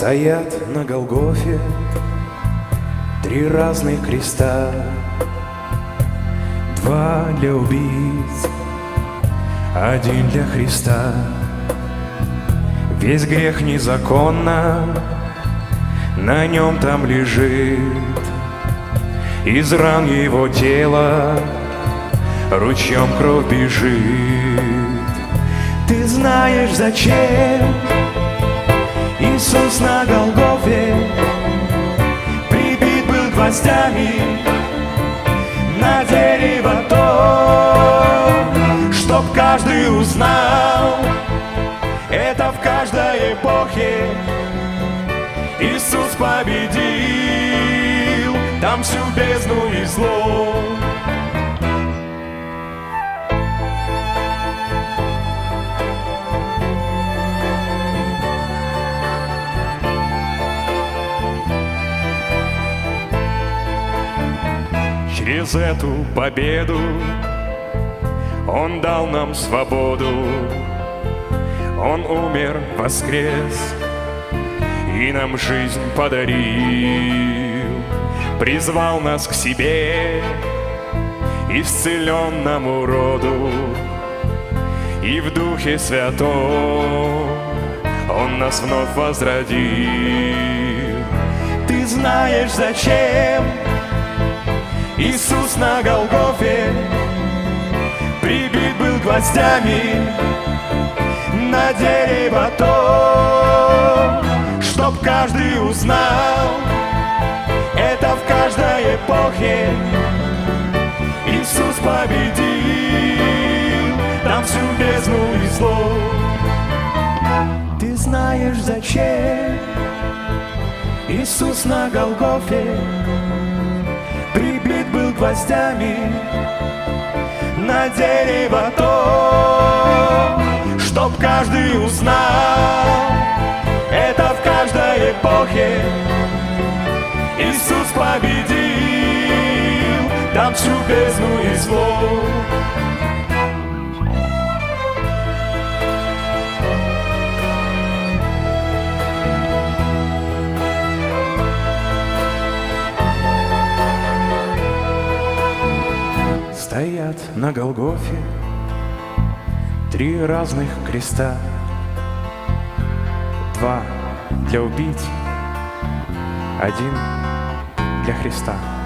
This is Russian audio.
Стоят на Голгофе Три разных креста. Два для убийц Один для Христа. Весь грех незаконно На нем там лежит. Из ран его тела Ручьем кровь бежит. Ты знаешь зачем Иисус на Голгофе. Прибит был гвоздями На дерево то Чтоб каждый узнал. Это в каждой эпохе Иисус победил. Там всю бездну и зло Через эту победу. Он дал нам свободу. Он умер, воскрес И нам жизнь подарил. Призвал нас к себе Исцеленному роду И в Духе Святом. Он нас вновь возродил. Ты знаешь зачем Иисус на Голгофе Прибит был гвоздями На дерево то Чтоб каждый узнал Это в каждой эпохе. Иисус победил Там всю бездну и зло. Ты знаешь зачем Иисус на Голгофе был гвоздями На дерево то Чтоб каждый узнал. Это в каждой эпохе Иисус победил Там всю бездну и зло на Голгофе Три разных креста. Два для убийц Один для Христа